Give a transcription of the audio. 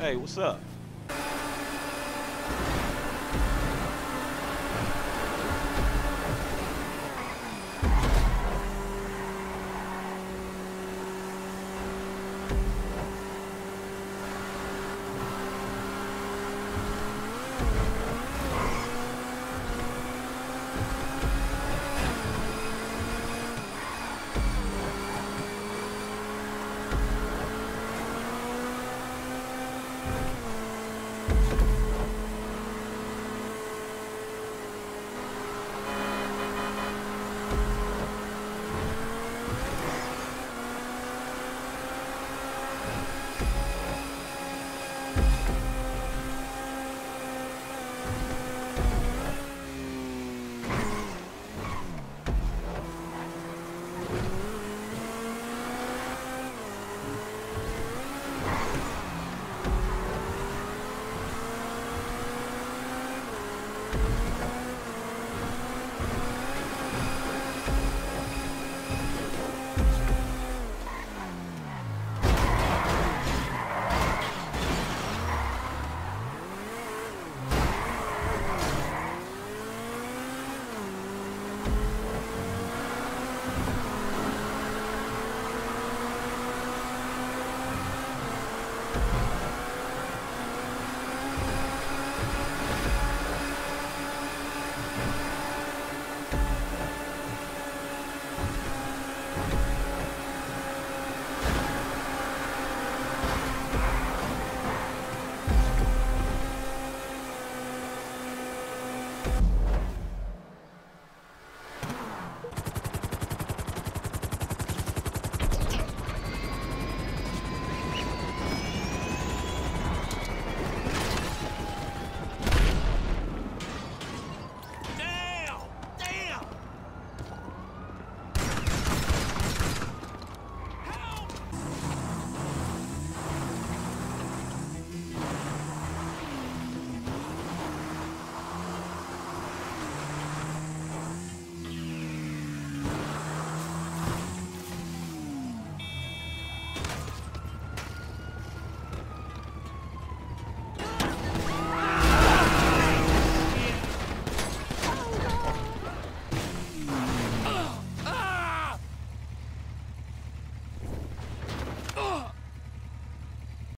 Hey, what's up? Bye.